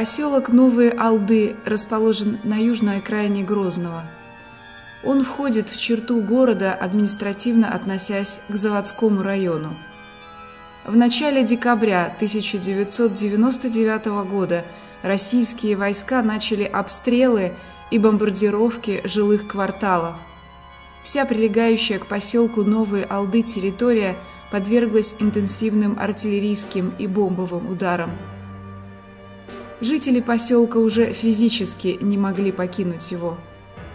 Поселок Новые Алды расположен на южной окраине Грозного. Он входит в черту города, административно относясь к заводскому району. В начале декабря 1999 года российские войска начали обстрелы и бомбардировки жилых кварталов. Вся прилегающая к поселку Новые Алды территория подверглась интенсивным артиллерийским и бомбовым ударам. Жители поселка уже физически не могли покинуть его.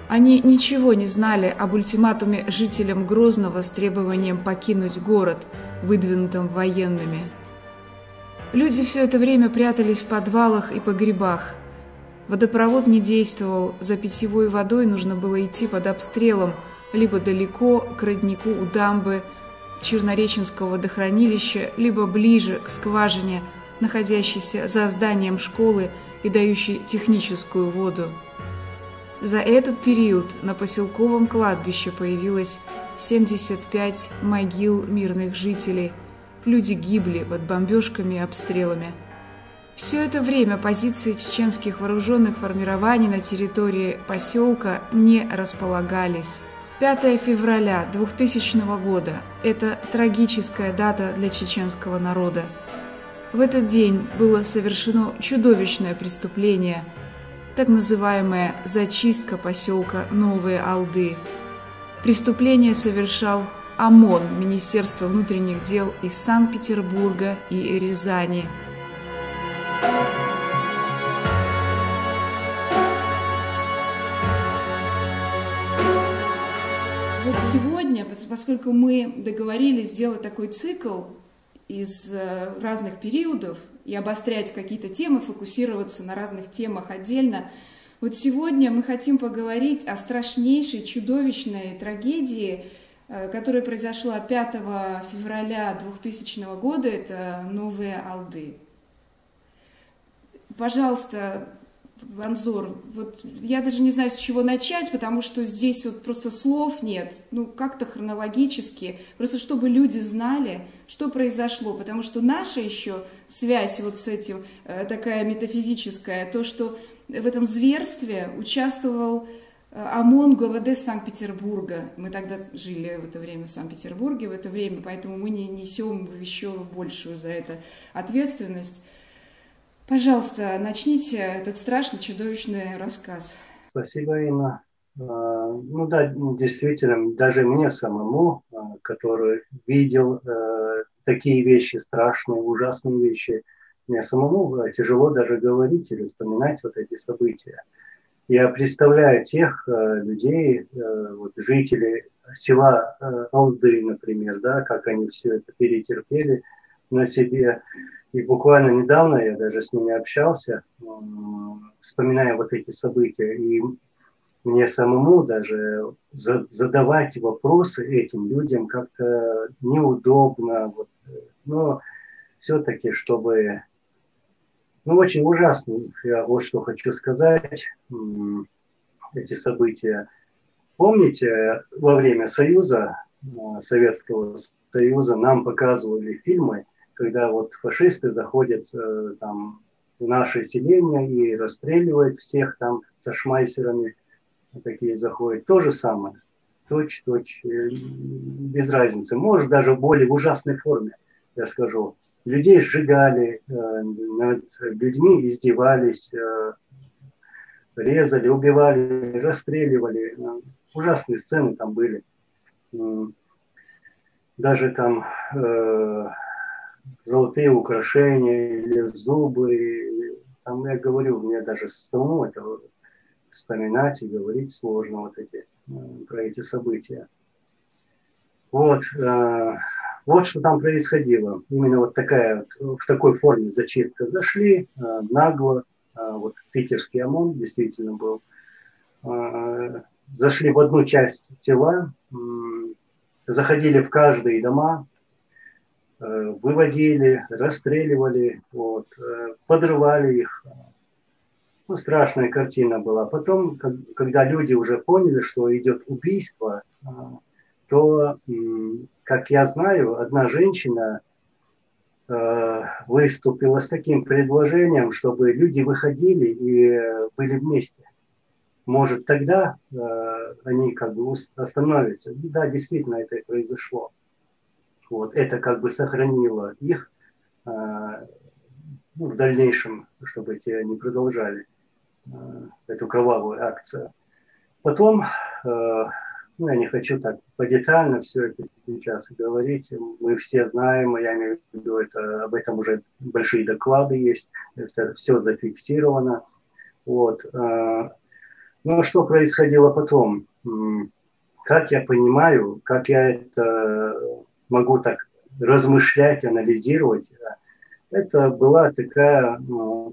Они ничего не знали об ультиматуме жителям Грозного с требованием покинуть город, выдвинутым военными. Люди все это время прятались в подвалах и погребах. Водопровод не действовал, за питьевой водой нужно было идти под обстрелом, либо далеко, к роднику у дамбы Чернореченского водохранилища, либо ближе к скважине – находящийся за зданием школы и дающий техническую воду. За этот период на поселковом кладбище появилось 75 могил мирных жителей. Люди гибли под бомбежками и обстрелами. Все это время позиции чеченских вооруженных формирований на территории поселка не располагались. 5 февраля 2000 года – это трагическая дата для чеченского народа. В этот день было совершено чудовищное преступление, так называемая зачистка поселка Новые Алды. Преступление совершал ОМОН Министерства внутренних дел из Санкт-Петербурга и Рязани. Вот сегодня, поскольку мы договорились сделать такой цикл из э, разных периодов и обострять какие-то темы, фокусироваться на разных темах отдельно. Вот сегодня мы хотим поговорить о страшнейшей, чудовищной трагедии, э, которая произошла 5 февраля 2000 года, это Новые Алды. Пожалуйста, Анзор, вот я даже не знаю, с чего начать, потому что здесь вот просто слов нет, ну как-то хронологически, просто чтобы люди знали, что произошло, потому что наша еще связь вот с этим э, такая метафизическая, то, что в этом зверстве участвовал э, ОМОН ГВД Санкт-Петербурга. Мы тогда жили в это время в Санкт-Петербурге, в это время, поэтому мы не несем еще большую за это ответственность. Пожалуйста, начните этот страшный, чудовищный рассказ. Спасибо, Инна. А, ну да, действительно, даже мне самому, а, который видел э, такие вещи, страшные, ужасные вещи, мне самому э, тяжело даже говорить или вспоминать вот эти события. Я представляю тех э, людей, вот, жителей села Алды, например, да, как они все это перетерпели на себе. И буквально недавно я даже с ними общался, вспоминая вот эти события. И мне самому даже задавать вопросы этим людям как-то неудобно. Вот. Но все-таки, чтобы... Ну, очень ужасно. Я вот что хочу сказать. Эти события. Помните, во время Союза, Советского Союза, нам показывали фильмы, когда вот фашисты заходят э, там в наше селение и расстреливают всех там со шмайсерами, такие заходят. То же самое, точь-точь, э, без разницы. Может, даже в более ужасной форме, я скажу. Людей сжигали, э, над людьми издевались, э, резали, убивали, расстреливали. Э, ужасные сцены там были. Даже там э, золотые украшения или зубы. Там я говорю, мне даже самому это вспоминать и говорить сложно вот эти, э, про эти события. Вот, э, вот что там происходило. Именно вот такая, в такой форме зачистка. Зашли э, нагло, вот питерский ОМОН действительно был. Зашли в одну часть села, заходили в каждые дома, выводили, расстреливали, вот, э, подрывали их. Ну, страшная картина была. Потом, когда люди уже поняли, что идет убийство, э, то, как я знаю, одна женщина э, выступила с таким предложением, чтобы люди выходили и были вместе. Может, тогда э, они как бы остановятся. И да, действительно, это и произошло. Вот, это как бы сохранило их э, ну, в дальнейшем, чтобы эти не продолжали э, эту кровавую акцию. Потом э, ну, я не хочу так подетально все это сейчас говорить. Мы все знаем, я имею в виду, это, об этом уже большие доклады есть, это все зафиксировано. Вот. А, ну, что происходило потом? Как я понимаю, как я это могу так размышлять, анализировать, это была такая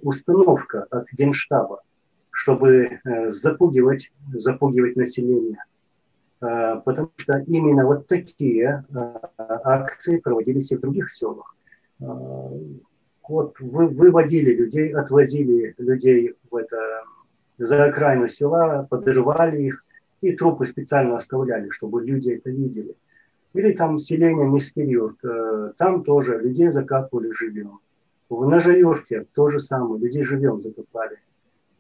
установка от Генштаба, чтобы э, запугивать, запугивать население – Э, потому что именно вот такие э, акции проводились и в других селах. Вот вы, выводили людей, отвозили людей в это, за окраину села, подрывали их, и трупы специально оставляли, чтобы люди это видели. Или там селение Мискирюрт, там тоже людей закапывали живем. В Нажаюрте то же самое, людей живем закопали.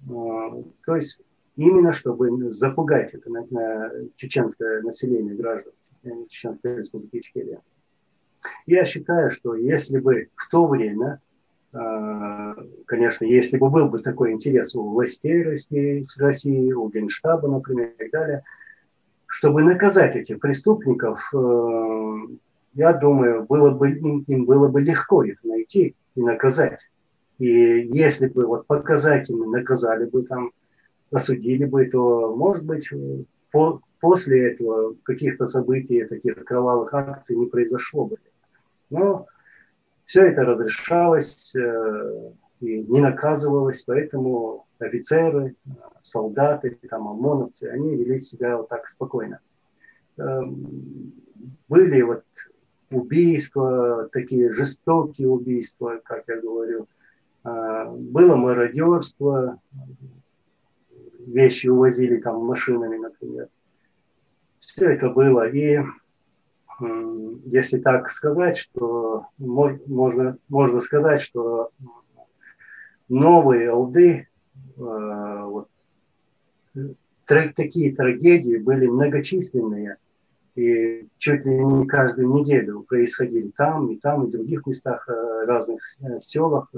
То есть именно чтобы запугать это на, на чеченское население граждан Чеченской республики Ичкерия. Я считаю, что если бы в то время, конечно, если бы был бы такой интерес у властей России у Генштаба, например, и так далее, чтобы наказать этих преступников, э, я думаю, было бы, им, им было бы легко их найти и наказать. И если бы вот показательно наказали бы там осудили бы, то, может быть, по, после этого каких-то событий, таких кровавых акций не произошло бы. Но все это разрешалось э, и не наказывалось, поэтому офицеры, солдаты, там, ОМОНовцы, они вели себя вот так спокойно. Э, были вот убийства, такие жестокие убийства, как я говорю. Э, было мародерство, вещи увозили там машинами, например. Все это было. И если так сказать, что можно, можно сказать, что новые алды, э, вот, такие трагедии были многочисленные, и чуть ли не каждую неделю происходили там, и там, и в других местах, э, разных э, селах,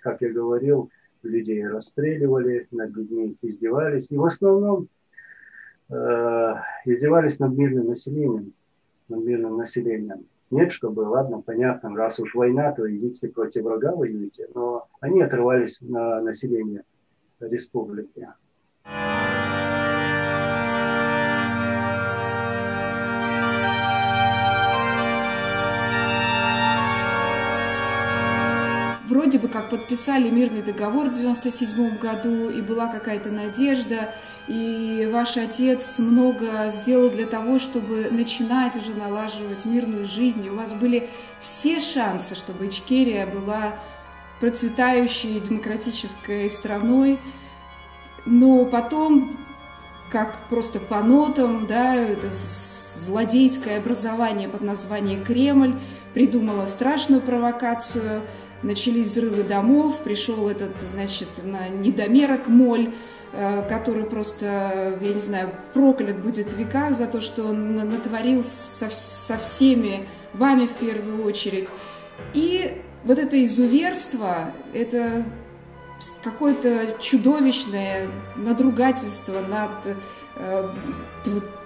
как я говорил, людей расстреливали, над людьми издевались. И в основном э, издевались над мирным населением. Над мирным населением. Нет, чтобы, ладно, понятно, раз уж война, то идите против врага воюйте. Но они отрывались на население республики. вроде бы как подписали мирный договор в 97 году, и была какая-то надежда, и ваш отец много сделал для того, чтобы начинать уже налаживать мирную жизнь, и у вас были все шансы, чтобы Ичкерия была процветающей демократической страной, но потом, как просто по нотам, да, это злодейское образование под названием Кремль придумало страшную провокацию – начались взрывы домов, пришел этот, значит, на недомерок моль, который просто, я не знаю, проклят будет в веках за то, что он натворил со, со всеми, вами в первую очередь. И вот это изуверство, это какое-то чудовищное надругательство над, э,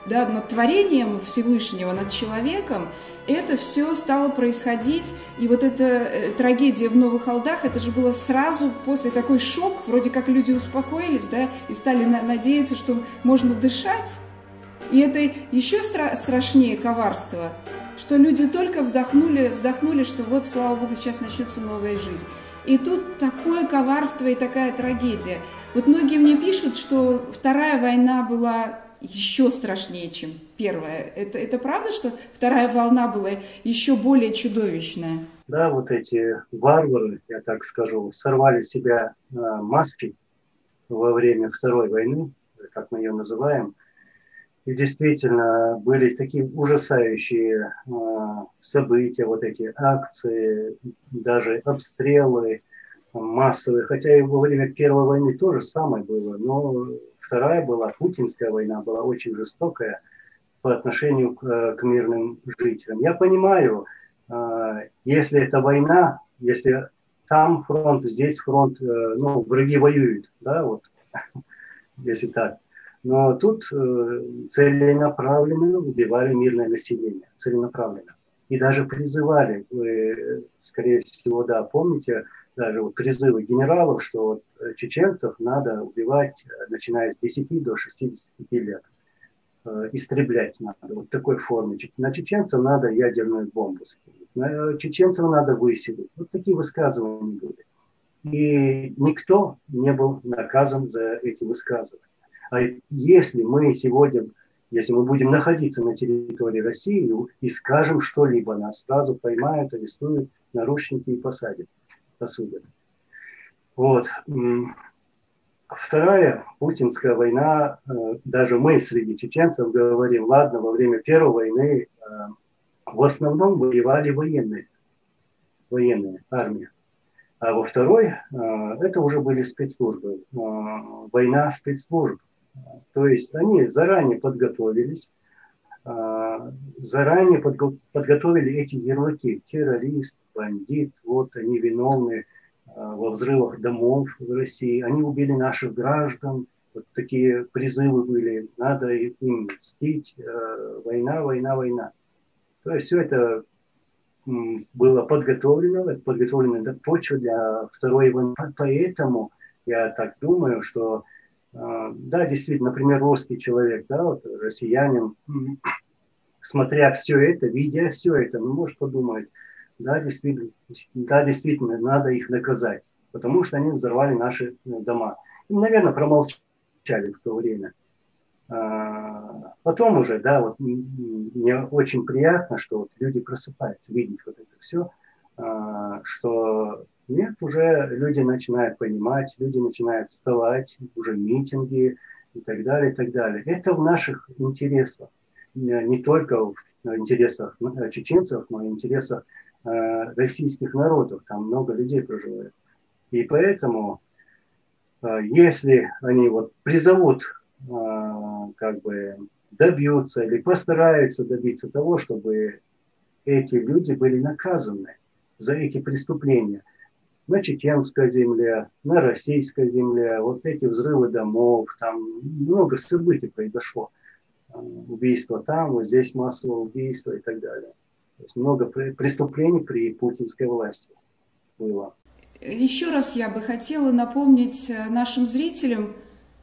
да, над творением Всевышнего, над человеком, это все стало происходить. И вот эта э, трагедия в Новых Алдах, это же было сразу после такой шок, вроде как люди успокоились, да, и стали на надеяться, что можно дышать. И это еще стра страшнее коварство, что люди только вдохнули, вздохнули, что вот, слава Богу, сейчас начнется новая жизнь. И тут такое коварство и такая трагедия. Вот многие мне пишут, что Вторая война была еще страшнее, чем первая. Это, это правда, что вторая волна была еще более чудовищная? Да, вот эти варвары, я так скажу, сорвали себя э, маски во время Второй войны, как мы ее называем. И действительно были такие ужасающие э, события, вот эти акции, даже обстрелы массовые. Хотя и во время Первой войны тоже самое было, но Вторая была, Путинская война, была очень жестокая по отношению к, э, к мирным жителям. Я понимаю, э, если это война, если там фронт, здесь фронт, э, ну, враги воюют, да, вот, если так. Но тут целенаправленно убивали мирное население, целенаправленно. И даже призывали, вы, скорее всего, да, помните, даже вот призывы генералов, что вот э, чеченцев надо убивать, э, начиная с 10 до 65 лет. Э, истреблять надо. Вот такой форме. На чеченцев надо ядерную бомбу скинуть. На чеченцев надо выселить. Вот такие высказывания были. И никто не был наказан за эти высказывания. А если мы сегодня, если мы будем находиться на территории России и скажем что-либо, нас сразу поймают, арестуют, наручники и посадят посудят. Вот. Вторая путинская война, э, даже мы среди чеченцев говорим, ладно, во время Первой войны э, в основном воевали военные, военные, армия. А во второй э, это уже были спецслужбы, война спецслужб. То есть они заранее подготовились, заранее подготовили эти ярлыки. Террорист, бандит, вот они виновны а, во взрывах домов в России, они убили наших граждан, вот такие призывы были, надо им мстить, а, война, война, война. То есть все это было подготовлено, подготовлена почва для второй войны. Поэтому я так думаю, что а, да, действительно, например, русский человек, да, вот россиянин, смотря все это, видя все это, ну, может подумать, да, действительно, да, действительно, надо их наказать, потому что они взорвали наши э, дома. И, наверное, промолчали в то время. А, потом уже, да, вот мне очень приятно, что вот люди просыпаются, видеть вот это все, а, что нет, уже люди начинают понимать, люди начинают вставать, уже митинги и так далее, и так далее. Это в наших интересах, не только в интересах э, чеченцев, но и интересах Э, российских народов, там много людей проживает. И поэтому, э, если они вот призовут, э, как бы добьются или постараются добиться того, чтобы эти люди были наказаны за эти преступления на чеченской земле, на российской земле, вот эти взрывы домов, там много событий произошло. Убийство там, вот здесь массовое убийство и так далее. То есть много преступлений при путинской власти было. Еще раз я бы хотела напомнить э, нашим зрителям,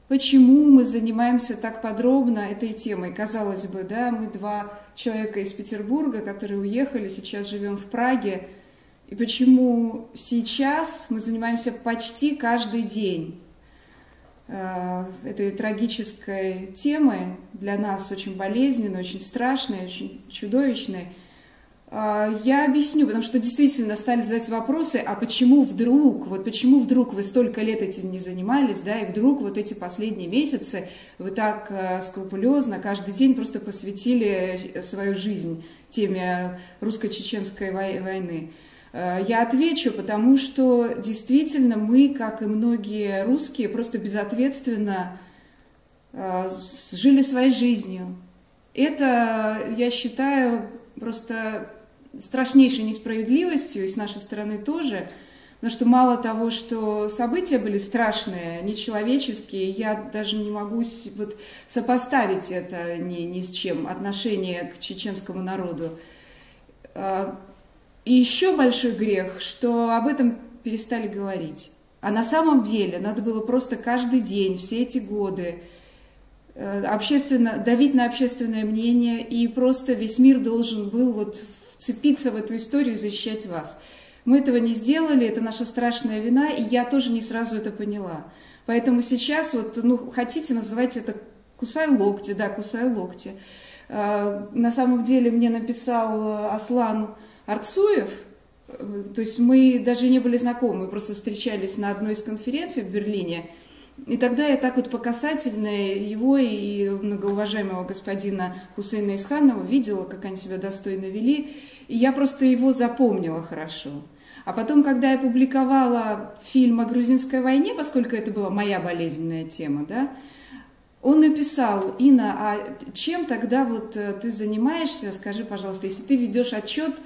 почему мы занимаемся так подробно этой темой. Казалось бы, да, мы два человека из Петербурга, которые уехали, сейчас живем в Праге. И почему сейчас мы занимаемся почти каждый день этой трагической темой, для нас очень болезненной, очень страшной, очень чудовищной – а, я объясню, потому что действительно стали задать вопросы, а почему вдруг, вот почему вдруг вы столько лет этим не занимались, да, и вдруг вот эти последние месяцы вы так э, скрупулезно каждый день просто посвятили свою жизнь теме русско-чеченской войны. Э, я отвечу, потому что действительно мы, как и многие русские, просто безответственно э, жили своей жизнью. Это, я считаю, просто страшнейшей несправедливостью, и с нашей стороны тоже, потому что мало того, что события были страшные, нечеловеческие, я даже не могу вот сопоставить это ни, ни с чем, отношение к чеченскому народу. И еще большой грех, что об этом перестали говорить. А на самом деле надо было просто каждый день, все эти годы, э, общественно, давить на общественное мнение, и просто весь мир должен был вот вцепиться в эту историю и защищать вас. Мы этого не сделали, это наша страшная вина, и я тоже не сразу это поняла. Поэтому сейчас, вот, ну, хотите, называть это «кусаю локти», да, «кусаю локти». А, на самом деле мне написал э, Аслан Арцуев, то есть мы даже не были знакомы, мы просто встречались на одной из конференций в Берлине, И тогда я так вот по касательной его и многоуважаемого господина Хусейна Исханова видела, как они себя достойно вели, и я просто его запомнила хорошо. А потом, когда я публиковала фильм о грузинской войне, поскольку это была моя болезненная тема, да, он написал, Инна, а чем тогда вот э, ты занимаешься, скажи, пожалуйста, если ты ведешь отчет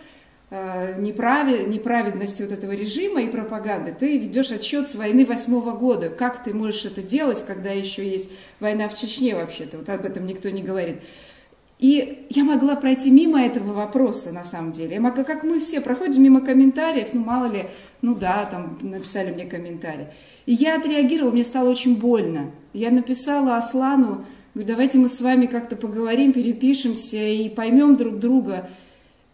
э, неправед, неправедности вот этого режима и пропаганды, ты ведешь отчет с войны восьмого года, как ты можешь это делать, когда еще есть война в Чечне вообще-то, вот об этом никто не говорит. И я могла пройти мимо этого вопроса, на самом деле. Я могла, как мы все проходим мимо комментариев, ну мало ли, ну да, там написали мне комментарий. И я отреагировала, мне стало очень больно. Я написала Аслану, говорю, давайте мы с вами как-то поговорим, перепишемся и поймем друг друга.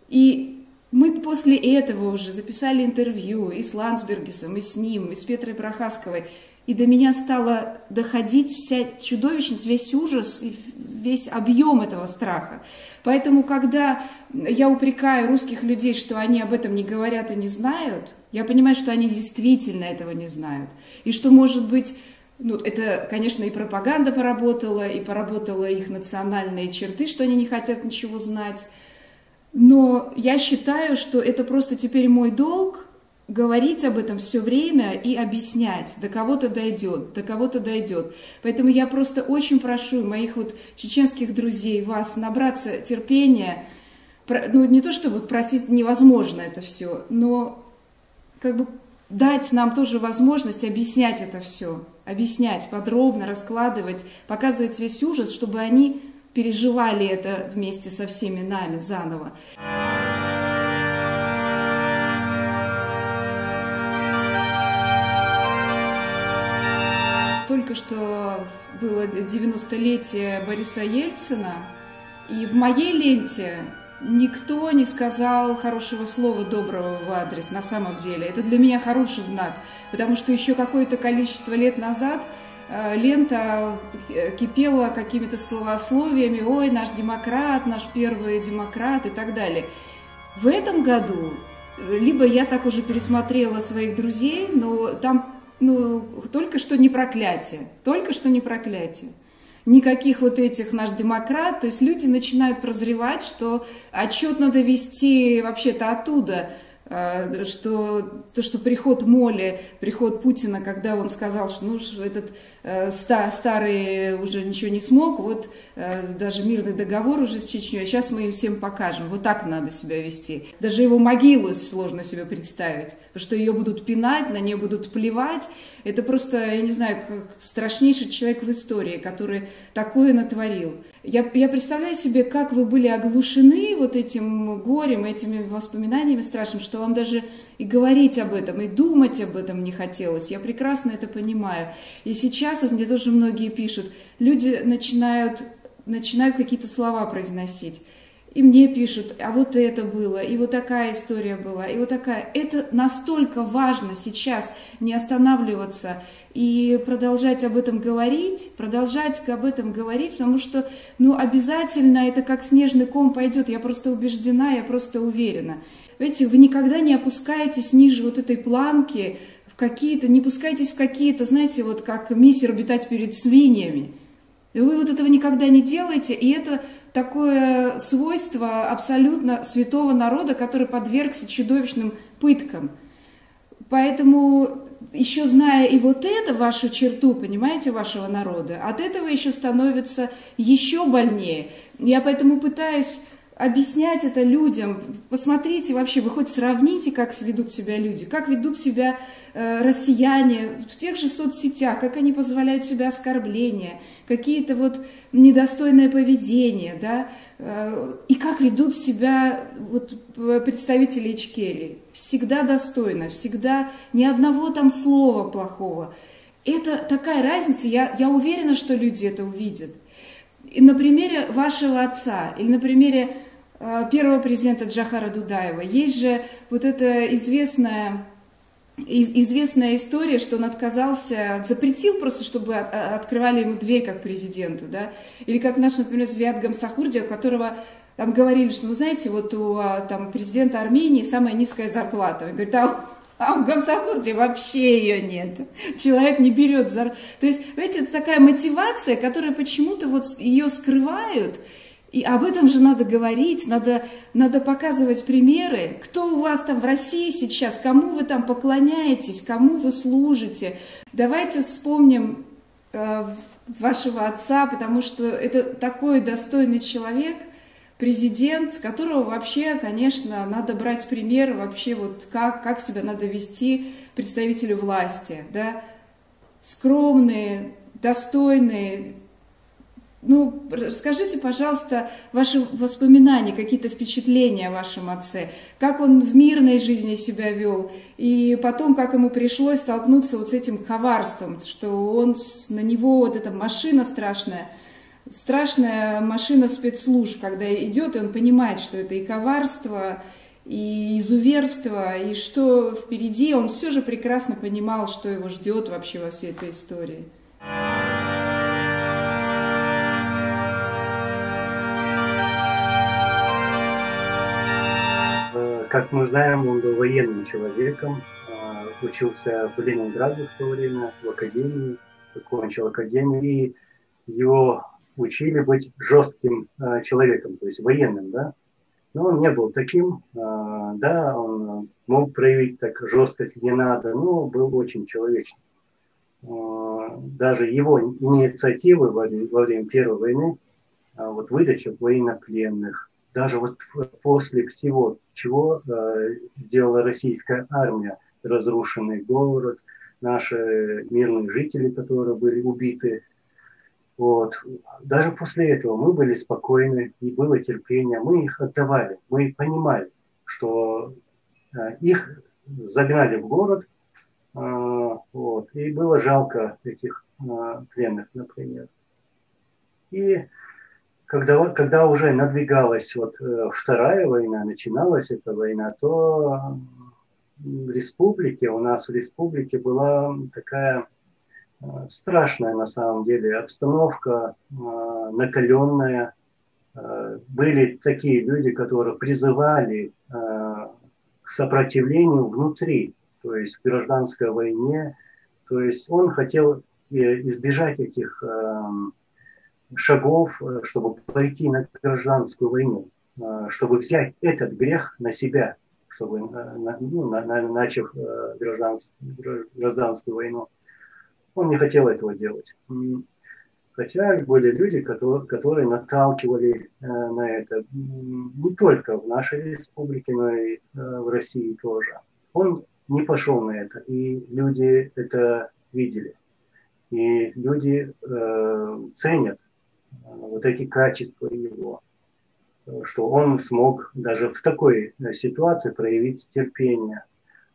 И мы после этого уже записали интервью и с Ландсбергесом, и с ним, и с Петрой Прохасковой. И до меня стало доходить вся чудовищность, весь ужас и весь объем этого страха. Поэтому, когда я упрекаю русских людей, что они об этом не говорят и не знают, я понимаю, что они действительно этого не знают. И что, может быть, ну, это, конечно, и пропаганда поработала, и поработала их национальные черты, что они не хотят ничего знать. Но я считаю, что это просто теперь мой долг говорить об этом все время и объяснять, до кого-то дойдет, до кого-то дойдет. Поэтому я просто очень прошу моих вот чеченских друзей, вас набраться терпения, ну не то чтобы просить невозможно это все, но как бы дать нам тоже возможность объяснять это все, объяснять подробно, раскладывать, показывать весь ужас, чтобы они переживали это вместе со всеми нами заново. только что было 90-летие Бориса Ельцина, и в моей ленте никто не сказал хорошего слова доброго в адрес на самом деле. Это для меня хороший знак, потому что еще какое-то количество лет назад лента э, кипела какими-то словословиями, ой, наш демократ, наш первый демократ и так далее. В этом году э, либо я так уже пересмотрела своих друзей, но там ну, только что не проклятие, только что не проклятие. Никаких вот этих наш демократ, то есть люди начинают прозревать, что отчет надо вести вообще-то оттуда – Э, что то, что приход Моли, приход Путина, когда он сказал, что ну, этот э, старый уже ничего не смог, вот э, даже мирный договор уже с Чечней, а сейчас мы им всем покажем, вот так надо себя вести. Даже его могилу сложно себе представить, потому что ее будут пинать, на нее будут плевать. Это просто, я не знаю, страшнейший человек в истории, который такое натворил. Я, я представляю себе, как вы были оглушены вот этим горем, этими воспоминаниями страшными, что вам даже и говорить об этом, и думать об этом не хотелось. Я прекрасно это понимаю. И сейчас, вот мне тоже многие пишут, люди начинают, начинают какие-то слова произносить. И мне пишут, а вот это было, и вот такая история была, и вот такая. Это настолько важно сейчас не останавливаться и продолжать об этом говорить, продолжать об этом говорить, потому что, ну, обязательно это как снежный ком пойдет. Я просто убеждена, я просто уверена. Видите, вы никогда не опускаетесь ниже вот этой планки в какие-то, не пускайтесь в какие-то, знаете, вот как миссер обитать перед свиньями. И вы вот этого никогда не делаете, и это такое свойство абсолютно святого народа, который подвергся чудовищным пыткам. Поэтому, еще зная и вот это, вашу черту, понимаете, вашего народа, от этого еще становится еще больнее. Я поэтому пытаюсь объяснять это людям. Посмотрите вообще, вы хоть сравните, как ведут себя люди, как ведут себя э, россияне в тех же соцсетях, как они позволяют себе оскорбления, какие-то вот недостойное поведение, да, э, и как ведут себя вот представители Ичкерии. Всегда достойно, всегда ни одного там слова плохого. Это такая разница, я, я уверена, что люди это увидят. И на примере вашего отца или на примере первого президента Джахара Дудаева. Есть же вот эта известная известная история, что он отказался, запретил просто, чтобы открывали ему дверь как президенту, да, или как наш, например, Звят Гамсахурди, у которого там говорили, что, вы знаете, вот у а, там, президента Армении самая низкая зарплата. Он говорит, а А в комсомоле вообще ее нет. Человек не берет за... То есть, знаете, это такая мотивация, которая почему-то вот ее скрывают, и об этом же надо говорить, надо, надо показывать примеры. Кто у вас там в России сейчас, кому вы там поклоняетесь, кому вы служите. Давайте вспомним э, вашего отца, потому что это такой достойный человек, президент, с которого вообще, конечно, надо брать пример вообще вот как, как себя надо вести представителю власти, да, скромные, достойные, ну, расскажите, пожалуйста, ваши воспоминания, какие-то впечатления о вашем отце, как он в мирной жизни себя вел, и потом, как ему пришлось столкнуться вот с этим коварством, что он, на него вот эта машина страшная, страшная машина спецслужб, когда идет, и он понимает, что это и коварство, и изуверство, и что впереди, он все же прекрасно понимал, что его ждет вообще во всей этой истории. Как мы знаем, он был военным человеком, а, учился в Ленинграде в то время, в академии, закончил академию, и его учили быть жестким а, человеком, то есть военным, да. Но он не был таким, а, да, он мог проявить так жесткость где надо, но был очень человечным. Даже его инициативы во время Первой войны, вот выдача военнопленных, даже вот после всего, чего э, сделала российская армия, разрушенный город, наши мирные жители, которые были убиты, вот. Даже после этого мы были спокойны, и было терпение, мы их отдавали, мы понимали, что э, их загнали в город, э, вот, и было жалко этих э, пленных, например. И когда, когда уже надвигалась вот э, вторая война, начиналась эта война, то в республике, у нас в республике была такая э, страшная на самом деле обстановка, э, накаленная. Были такие люди, которые призывали к сопротивлению внутри, то есть в гражданской войне. То есть он хотел избежать этих шагов, э, чтобы пойти на гражданскую войну, э, чтобы взять этот грех на себя, чтобы, э, ну, начав гражданскую войну. Он не хотел этого делать. Хотя были люди, которые, которые наталкивали на это не только в нашей республике, но и в России тоже. Он не пошел на это, и люди это видели. И люди э, ценят вот эти качества его, что он смог даже в такой э, ситуации проявить терпение.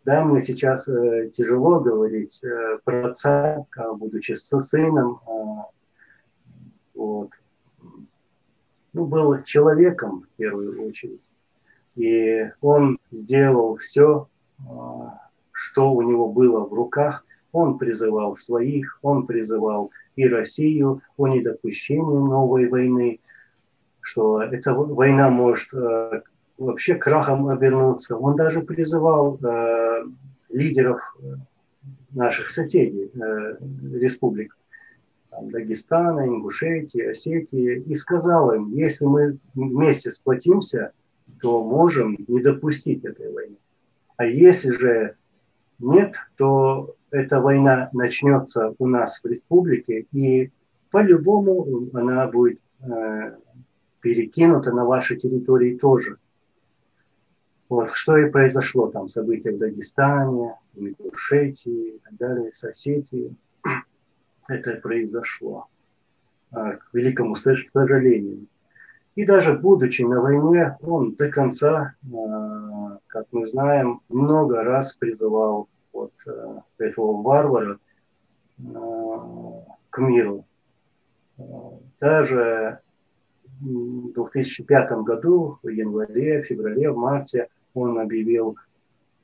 Да, мы сейчас э, тяжело говорить э, про отца, будучи со сыном, э, вот. Ну, был человеком в первую очередь. И он сделал все, э, что у него было в руках. Он призывал своих, он призывал и Россию о недопущении новой войны, что эта война может э, вообще крахом обернуться. Он даже призывал э, лидеров э, наших соседей, э, республик, там, Дагестана, Ингушетии, Осетии, и сказал им, если мы вместе сплотимся, то можем не допустить этой войны. А если же нет, то эта война начнется у нас в республике, и по-любому она будет э, перекинута на ваши территории тоже. Вот, что и произошло там, события в Дагестане, в Ингушетии и так далее, с Осетией. Это произошло, э, к великому сожалению. И даже будучи на войне, он до конца, э, как мы знаем, много раз призывал вот э, этого варвара э, к миру. Даже в 2005 году, в январе, феврале, в марте, он объявил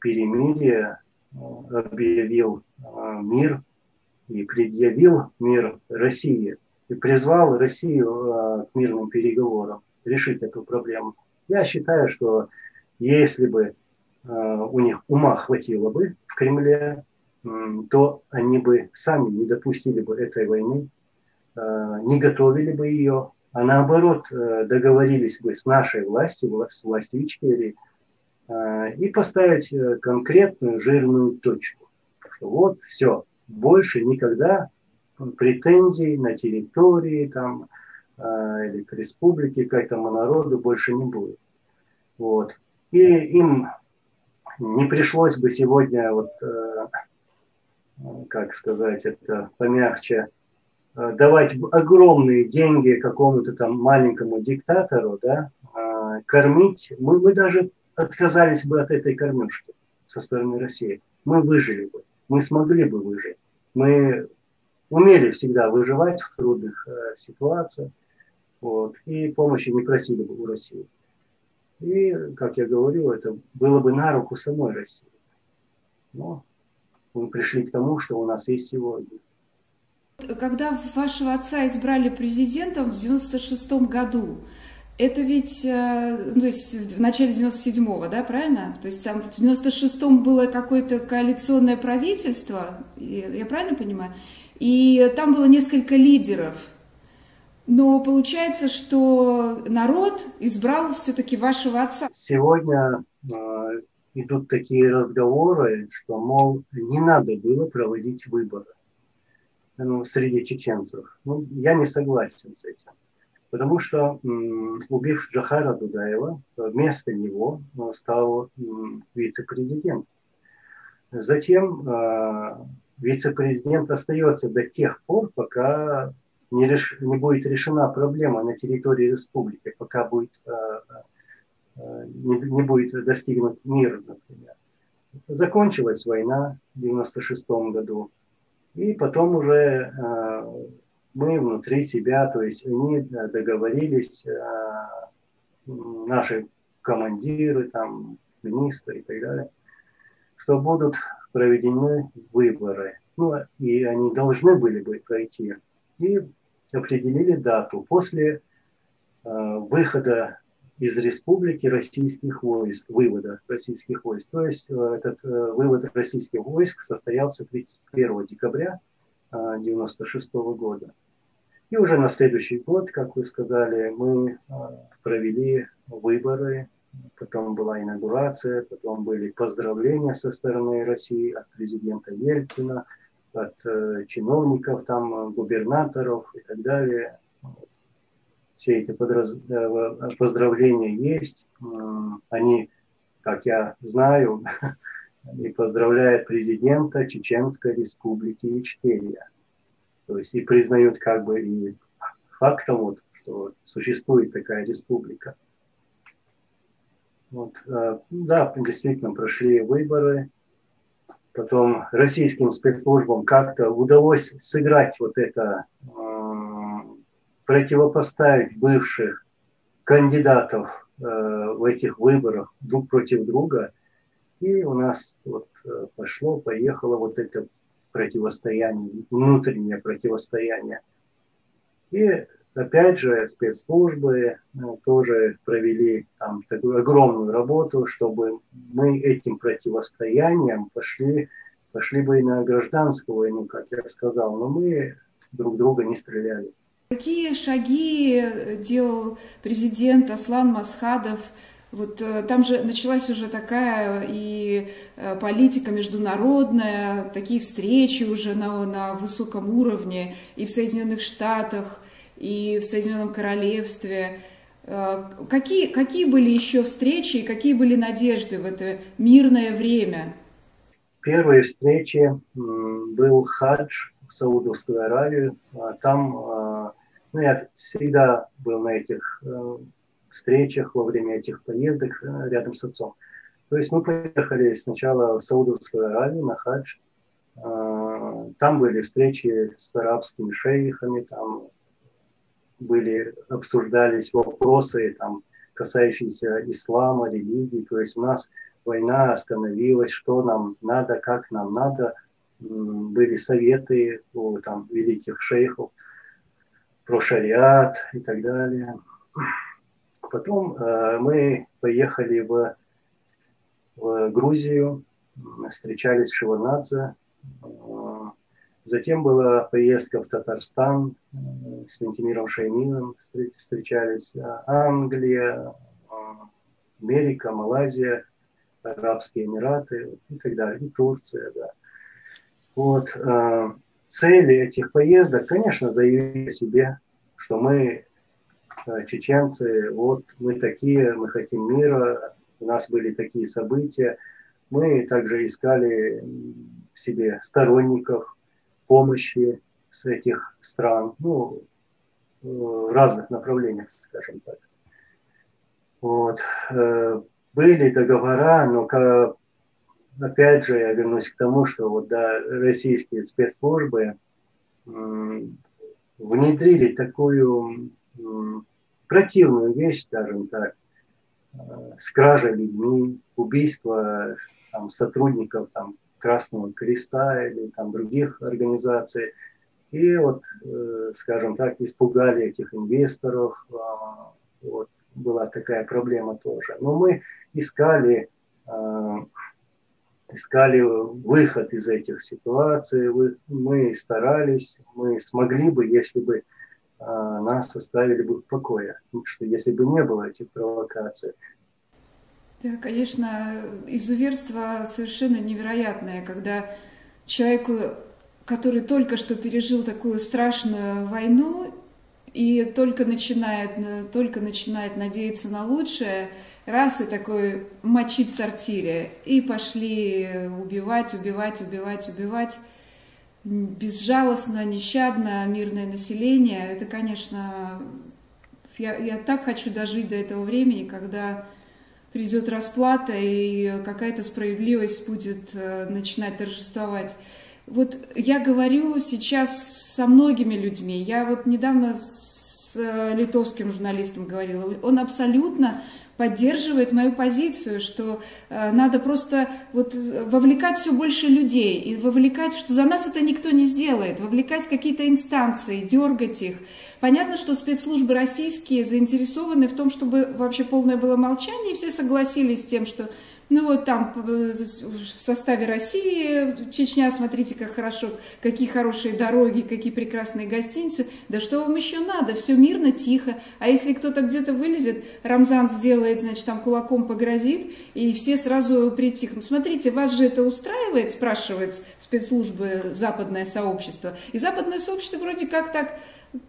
перемирие, э, объявил мир и предъявил мир России и призвал Россию к мирным переговорам решить эту проблему. Я считаю, что если бы у них ума хватило бы в Кремле, то они бы сами не допустили бы этой войны, не готовили бы ее, а наоборот договорились бы с нашей властью, с властью Ичкерии, и поставить конкретную жирную точку. Вот, все, больше никогда претензий на территории там, или к республике, к этому народу больше не будет. Вот. И им не пришлось бы сегодня, вот, э, как сказать это помягче, э, давать огромные деньги какому-то там маленькому диктатору, да, э, кормить. Мы, мы даже отказались бы от этой кормежки со стороны России. Мы выжили бы, мы смогли бы выжить. Мы умели всегда выживать в трудных э, ситуациях, вот, и помощи не просили бы у России. И, как я говорил, это было бы на руку самой России. Но мы пришли к тому, что у нас есть сегодня. Когда вашего отца избрали президентом в 96 году, это ведь, э, ну, то есть в начале 97-го, да, правильно? То есть там в 96-м было какое-то коалиционное правительство, я правильно понимаю? И там было несколько лидеров – но получается, что народ избрал все-таки вашего отца. Сегодня э, идут такие разговоры, что, мол, не надо было проводить выборы ну, среди чеченцев. Ну, я не согласен с этим. Потому что, м, убив Джахара Дудаева, вместо него э, стал вице-президент. Затем э, вице-президент остается до тех пор, пока не, реш, не будет решена проблема на территории республики, пока будет, э, э, не, не будет достигнут мир, например. Закончилась война в 96 году, и потом уже э, мы внутри себя, то есть они договорились, наши командиры, там, министры и так далее, что будут проведены выборы. Ну, и они должны были бы пройти и определили дату после э, выхода из республики российских войск, вывода российских войск. То есть э, этот э, вывод российских войск состоялся 31 декабря 1996 э, года. И уже на следующий год, как вы сказали, мы э, провели выборы, потом была инаугурация, потом были поздравления со стороны России от президента Ельцина – от э, чиновников, там, э, губернаторов и так далее. Все эти подраз... Э, поздравления есть. Они, как я знаю, и поздравляют президента Чеченской республики Ичкерия. То есть и признают как бы и фактом, вот, что существует такая республика. Вот, да, действительно прошли выборы, потом российским спецслужбам как-то удалось сыграть вот это, противопоставить бывших кандидатов э, в этих выборах друг против друга. И у нас вот э, пошло, поехало вот это противостояние, внутреннее противостояние. И опять же спецслужбы ну, тоже провели там такую огромную работу, чтобы мы этим противостоянием пошли, пошли бы и на гражданскую войну, как я сказал, но мы друг друга не стреляли. Какие шаги делал президент Аслан Масхадов? Вот э, там же началась уже такая и э, политика международная, такие встречи уже на, на высоком уровне и в Соединенных Штатах, и в Соединенном Королевстве. Э, какие, какие были еще встречи и какие были надежды в это мирное время? Первые встречи был хадж в Саудовскую Аравию. А там а, ну, я всегда был на этих э, встречах во время этих поездок э, рядом с отцом. То есть мы поехали сначала в Саудовскую Аравию на хадж. Там были встречи с арабскими шейхами, там были, обсуждались вопросы, там, касающиеся ислама, религии. То есть у нас война остановилась, что нам надо, как нам надо. Были советы у там, великих шейхов про шариат и так далее. Потом э, мы поехали в в Грузию, встречались с Шеварнадзе. Затем была поездка в Татарстан с Вентимиром Шаймином, встречались Англия, Америка, Малайзия, Арабские Эмираты и так далее, и Турция, да. Вот, э, цели этих поездок, конечно, заявили себе, что мы, э, чеченцы, вот мы такие, мы хотим мира, у нас были такие события. Мы также искали в себе сторонников помощи с этих стран, ну, в разных направлениях, скажем так. Вот. Э, были договора, но опять же я вернусь к тому, что вот да, российские спецслужбы внедрили такую противную вещь, скажем так, э, с кражей людьми, убийство там, сотрудников там, Красного Креста или там, других организаций. И вот, э, скажем так, испугали этих инвесторов. А, вот, была такая проблема тоже. Но мы искали, э, искали выход из этих ситуаций, мы старались, мы смогли бы, если бы э, нас оставили бы в покое, потому что если бы не было этих провокаций. Да, конечно, изуверство совершенно невероятное, когда человеку, который только что пережил такую страшную войну и только начинает, только начинает надеяться на лучшее, раз и такой мочить в сортире. И пошли убивать, убивать, убивать, убивать. Безжалостно, нещадно, мирное население. Это, конечно, я, я так хочу дожить до этого времени, когда придет расплата и какая-то справедливость будет э, начинать торжествовать. Вот я говорю сейчас со многими людьми. Я вот недавно с э, литовским журналистом говорила. Он абсолютно поддерживает мою позицию, что э, надо просто вот вовлекать все больше людей и вовлекать, что за нас это никто не сделает, вовлекать какие-то инстанции, дергать их. Понятно, что спецслужбы российские заинтересованы в том, чтобы вообще полное было молчание, и все согласились с тем, что ну вот там в составе России Чечня, смотрите, как хорошо, какие хорошие дороги, какие прекрасные гостиницы. Да что вам еще надо? Все мирно, тихо. А если кто-то где-то вылезет, Рамзан сделает, значит, там кулаком погрозит, и все сразу притихнут. Смотрите, вас же это устраивает, спрашивают спецслужбы западное сообщество. И западное сообщество вроде как так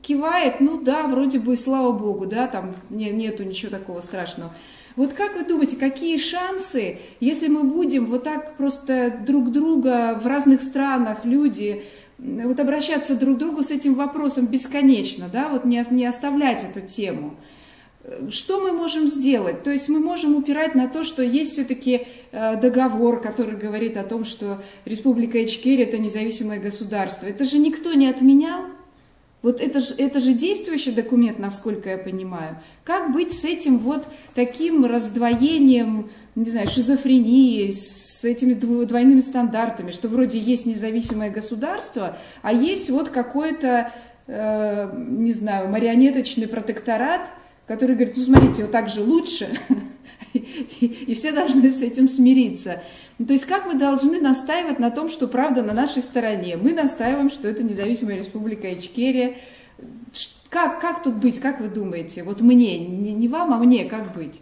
кивает, ну да, вроде бы, слава богу, да, там не, нету ничего такого страшного. Вот как вы думаете, какие шансы, если мы будем вот так просто друг друга в разных странах, люди, вот обращаться друг к другу с этим вопросом бесконечно, да, вот не, не оставлять эту тему. Что мы можем сделать? То есть мы можем упирать на то, что есть все-таки э, договор, который говорит о том, что Республика Ичкерия – это независимое государство. Это же никто не отменял. Вот это же, это же действующий документ, насколько я понимаю. Как быть с этим вот таким раздвоением, не знаю, шизофренией, с этими двойными стандартами, что вроде есть независимое государство, а есть вот какой-то, э, не знаю, марионеточный протекторат, который говорит, ну смотрите, вот так же лучше, и все должны с этим смириться. То есть как мы должны настаивать на том, что правда на нашей стороне? Мы настаиваем, что это независимая республика Ичкерия. Как, как тут быть, как вы думаете? Вот мне, не, не вам, а мне, как быть?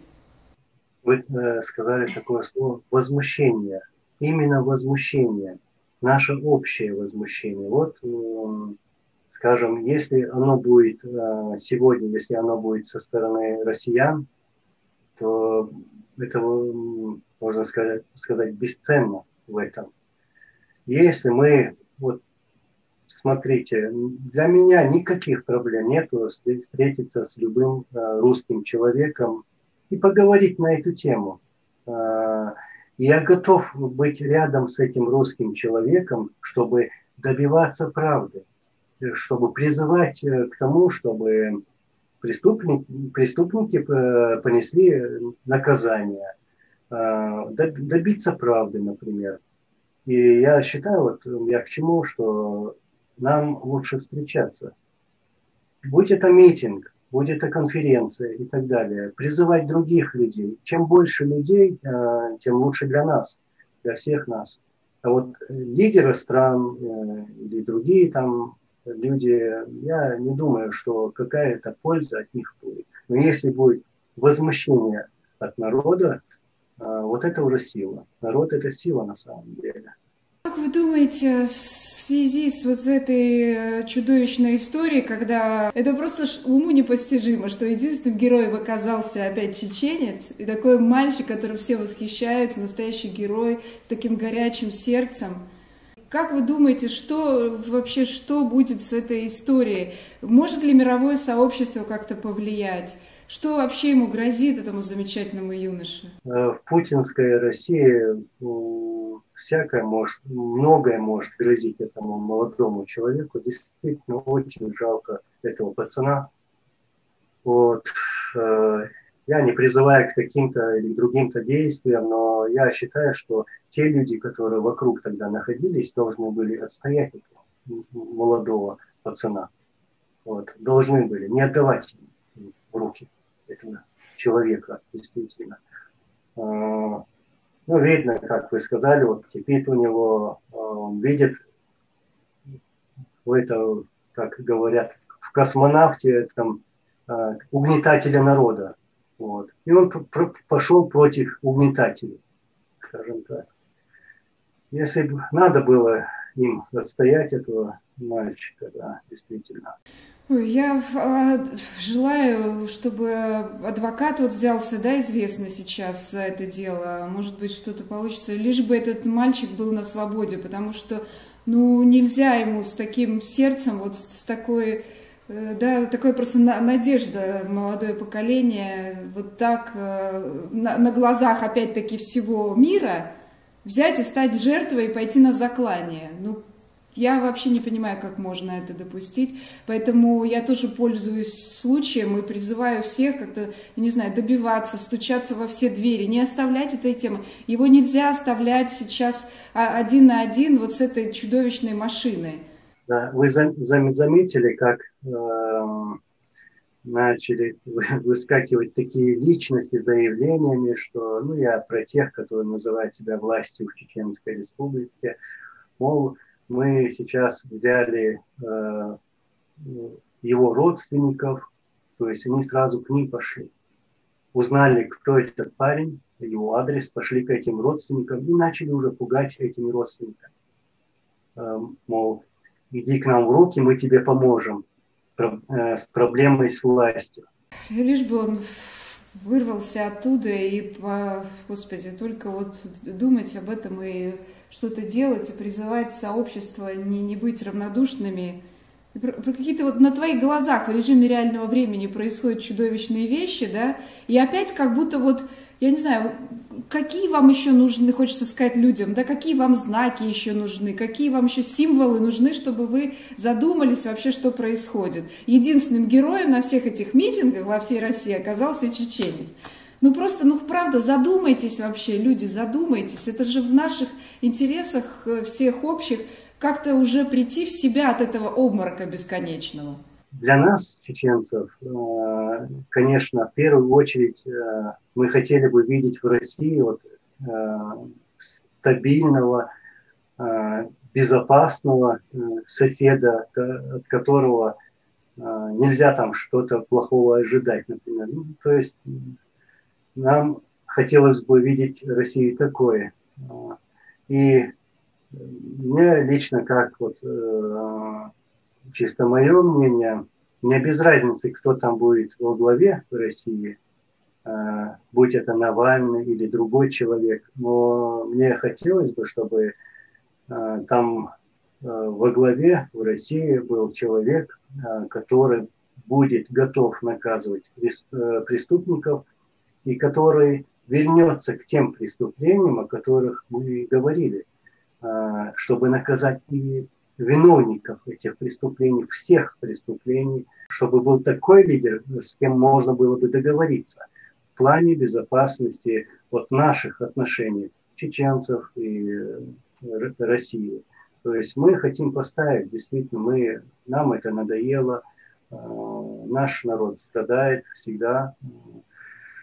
Вы э, сказали такое слово «возмущение». Именно возмущение, наше общее возмущение. Вот, э, скажем, если оно будет э, сегодня, если оно будет со стороны россиян, то это, можно сказать, сказать бесценно в этом. Если мы, вот смотрите, для меня никаких проблем нет встретиться с любым э, русским человеком и поговорить на эту тему. Э, я готов быть рядом с этим русским человеком, чтобы добиваться правды, чтобы призывать э, к тому, чтобы преступники, преступники э, понесли наказание, э, добиться правды, например. И я считаю, вот я к чему, что нам лучше встречаться. Будь это митинг, будет и конференция и так далее. Призывать других людей. Чем больше людей, э, тем лучше для нас, для всех нас. А вот лидеры стран или другие там люди, я не думаю, что какая-то польза от них будет. Но если будет возмущение от народа, э, вот это уже сила. Народ – это сила на самом деле. Как вы думаете, в связи с вот этой э, чудовищной историей, когда это просто уму непостижимо, что единственным героем оказался опять чеченец, и такой мальчик, которым все восхищаются, настоящий герой, с таким горячим сердцем. Как вы думаете, что вообще, что будет с этой историей? Может ли мировое сообщество как-то повлиять? Что вообще ему грозит, этому замечательному юноше? Э, в путинской России всякое может, многое может грозить этому молодому человеку. Действительно, очень жалко этого пацана. Вот. Я не призываю к каким-то или другим-то действиям, но я считаю, что те люди, которые вокруг тогда находились, должны были отстоять молодого пацана. Вот. Должны были не отдавать в руки этого человека, действительно. А, ну, видно, как вы сказали, вот кипит у него, а, он видит в это, как говорят, в космонавте там, а, угнетателя народа. Вот. И он пошел против угнетателей, скажем так. Если бы надо было им отстоять этого мальчика, да, действительно. Я а, желаю, чтобы адвокат вот взялся, да, известно сейчас за это дело. Может быть, что-то получится. Лишь бы этот мальчик был на свободе, потому что, ну, нельзя ему с таким сердцем, вот с такой, да, такое просто надежда молодое поколение, вот так э, на, на глазах, опять-таки, всего мира взять и стать жертвой и пойти на заклание. Ну, я вообще не понимаю, как можно это допустить. Поэтому я тоже пользуюсь случаем и призываю всех как-то, не знаю, добиваться, стучаться во все двери, не оставлять этой темы. Его нельзя оставлять сейчас а, один на один вот с этой чудовищной машиной. Да, вы заметили, как э, начали выскакивать такие личности заявлениями, что, ну, я про тех, которые называют себя властью в Чеченской Республике, мол, мы сейчас взяли э, его родственников, то есть они сразу к ним пошли. Узнали, кто этот парень, его адрес, пошли к этим родственникам и начали уже пугать этими родственниками. Э, мол, иди к нам в руки, мы тебе поможем э, с проблемой с властью. Лишь бы он вырвался оттуда и, господи, только вот думать об этом и что-то делать и призывать сообщество не, не быть равнодушными. И про, про какие-то вот на твоих глазах в режиме реального времени происходят чудовищные вещи, да, и опять как будто вот, я не знаю, какие вам еще нужны, хочется сказать людям, да, какие вам знаки еще нужны, какие вам еще символы нужны, чтобы вы задумались вообще, что происходит. Единственным героем на всех этих митингах во всей России оказался чеченец. Ну просто, ну правда, задумайтесь вообще, люди, задумайтесь. Это же в наших интересах э, всех общих как-то уже прийти в себя от этого обморока бесконечного. Для нас, чеченцев, э, конечно, в первую очередь э, мы хотели бы видеть в России вот стабильного, безопасного соседа, от которого нельзя там что-то плохого ожидать, например. Ну, то есть нам хотелось бы видеть Россию такое. И мне лично, как вот э, чисто мое мнение, мне без разницы, кто там будет во главе в России, э, будь это Навальный или другой человек, но мне хотелось бы, чтобы э, там во главе в России был человек, который будет готов наказывать преступников и который вернется к тем преступлениям, о которых мы говорили, а, чтобы наказать и виновников этих преступлений, всех преступлений, чтобы был такой лидер, с кем можно было бы договориться в плане безопасности от наших отношений чеченцев и э, России. То есть мы хотим поставить, действительно, мы, нам это надоело, наш народ страдает всегда,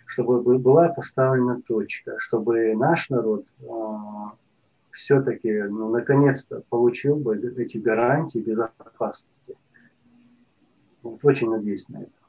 чтобы была поставлена точка, чтобы наш народ все-таки ну, наконец-то получил бы эти гарантии безопасности. Вот, очень надеюсь на это.